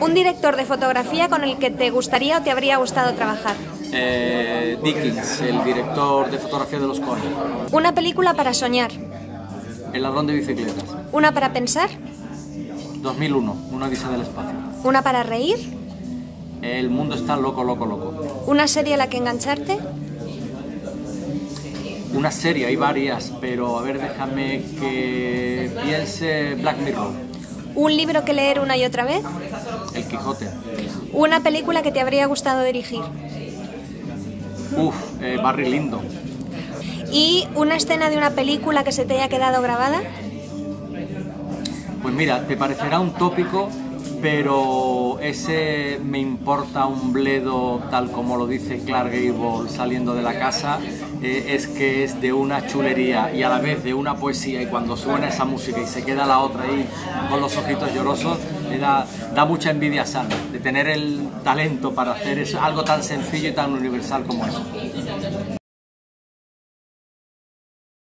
Un director de fotografía con el que te gustaría o te habría gustado trabajar. Eh, Dickens, el director de fotografía de los Coen. Una película para soñar. El ladrón de bicicletas. Una para pensar. 2001, una odisea del espacio. Una para reír. El mundo está loco, loco, loco. Una serie a la que engancharte. Una serie, hay varias, pero a ver, déjame que piense Black Mirror. Un libro que leer una y otra vez. El Quijote. Una película que te habría gustado dirigir. Uf, eh, Barry Lindo. ¿Y una escena de una película que se te haya quedado grabada? Pues mira, te parecerá un tópico, pero ese me importa un bledo, tal como lo dice Clark Gable saliendo de la casa, eh, es que es de una chulería y a la vez de una poesía y cuando suena esa música y se queda la otra ahí con los ojitos llorosos, me da, da mucha envidia a Sam, de tener el talento para hacer eso, algo tan sencillo y tan universal como eso.